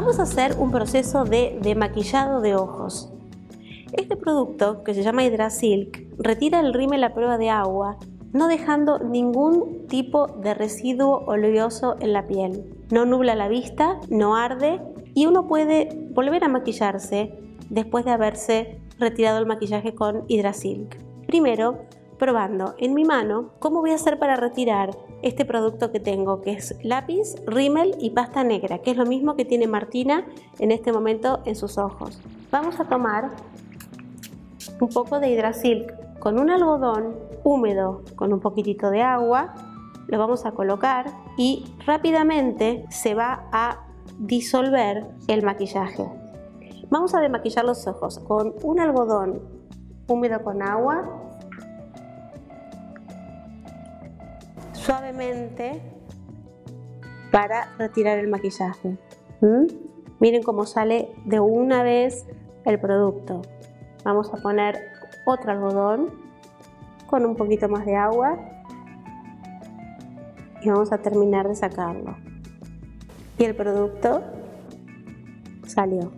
Vamos a hacer un proceso de demaquillado de ojos. Este producto, que se llama Hydrasilk, retira el rímel a prueba de agua, no dejando ningún tipo de residuo oleoso en la piel. No nubla la vista, no arde y uno puede volver a maquillarse después de haberse retirado el maquillaje con Hydrasilk. Primero, probando en mi mano cómo voy a hacer para retirar este producto que tengo, que es lápiz, rímel y pasta negra, que es lo mismo que tiene Martina en este momento en sus ojos. Vamos a tomar un poco de Hydrasilk con un algodón húmedo con un poquitito de agua, lo vamos a colocar y rápidamente se va a disolver el maquillaje. Vamos a demaquillar los ojos con un algodón húmedo con agua suavemente para retirar el maquillaje. ¿Mm? Miren cómo sale de una vez el producto. Vamos a poner otro algodón con un poquito más de agua y vamos a terminar de sacarlo. Y el producto salió.